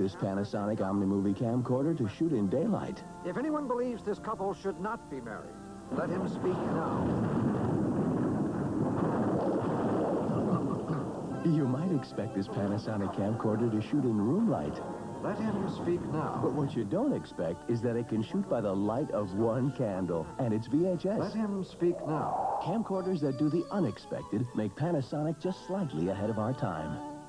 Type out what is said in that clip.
this Panasonic OmniMovie camcorder to shoot in daylight. If anyone believes this couple should not be married, let him speak now. You might expect this Panasonic camcorder to shoot in room light. Let him speak now. But what you don't expect is that it can shoot by the light of one candle, and it's VHS. Let him speak now. Camcorders that do the unexpected make Panasonic just slightly ahead of our time.